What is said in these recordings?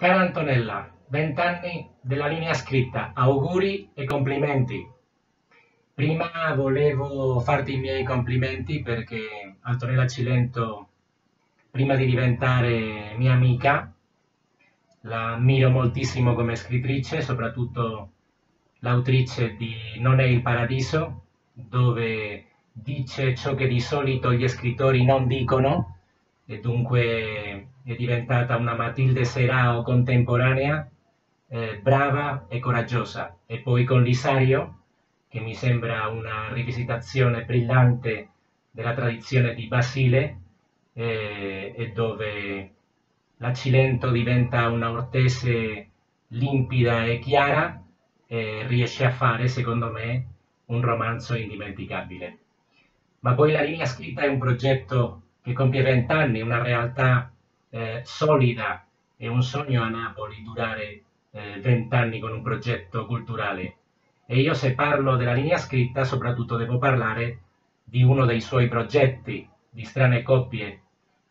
Cara Antonella, vent'anni della linea scritta, auguri e complimenti. Prima volevo farti i miei complimenti perché Antonella Cilento, prima di diventare mia amica, la ammiro moltissimo come scrittrice, soprattutto l'autrice di Non è il paradiso, dove dice ciò che di solito gli scrittori non dicono e dunque è diventata una Matilde Serao contemporanea, eh, brava e coraggiosa. E poi con Lisario, che mi sembra una rivisitazione brillante della tradizione di Basile, eh, e dove la Cilento diventa una ortese limpida e chiara, e riesce a fare, secondo me, un romanzo indimenticabile. Ma poi la linea scritta è un progetto che compie vent'anni, una realtà eh, solida e un sogno a Napoli durare eh, vent'anni con un progetto culturale. E io se parlo della linea scritta soprattutto devo parlare di uno dei suoi progetti, di strane coppie,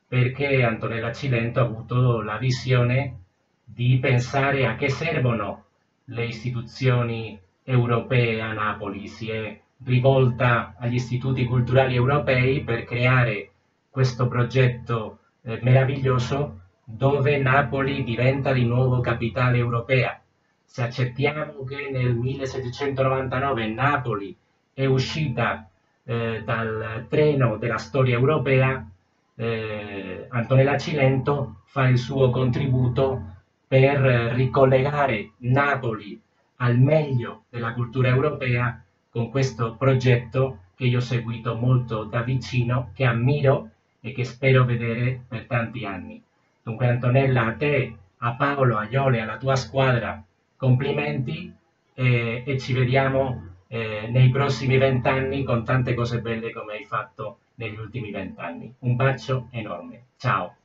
perché Antonella Cilento ha avuto la visione di pensare a che servono le istituzioni europee a Napoli. Si è rivolta agli istituti culturali europei per creare questo progetto eh, meraviglioso dove Napoli diventa di nuovo capitale europea. Se accettiamo che nel 1799 Napoli è uscita eh, dal treno della storia europea, eh, Antonella Cilento fa il suo contributo per ricollegare Napoli al meglio della cultura europea con questo progetto che io ho seguito molto da vicino, che ammiro e che spero vedere per tanti anni. Dunque Antonella, a te, a Paolo, a Iole, alla tua squadra, complimenti eh, e ci vediamo eh, nei prossimi vent'anni con tante cose belle come hai fatto negli ultimi vent'anni. Un bacio enorme. Ciao.